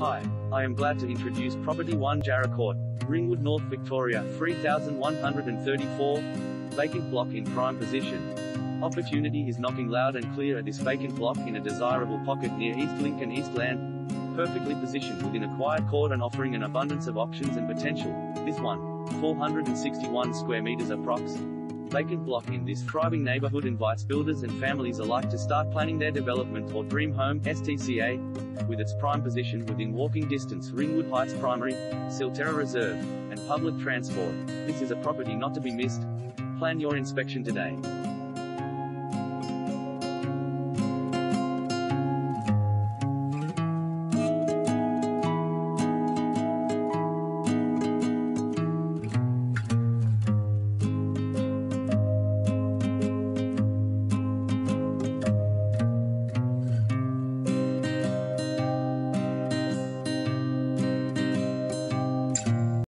Hi, I am glad to introduce Property 1 Jarrah Court, Ringwood, North Victoria, 3134. Vacant block in prime position. Opportunity is knocking loud and clear at this vacant block in a desirable pocket near EastLink and East Land. Perfectly positioned within a quiet court and offering an abundance of options and potential. This one, 461 square meters approx. Vacant block in this thriving neighborhood invites builders and families alike to start planning their development or dream home, STCA. With its prime position within walking distance Ringwood Heights Primary, Silterra Reserve, and public transport, this is a property not to be missed. Plan your inspection today.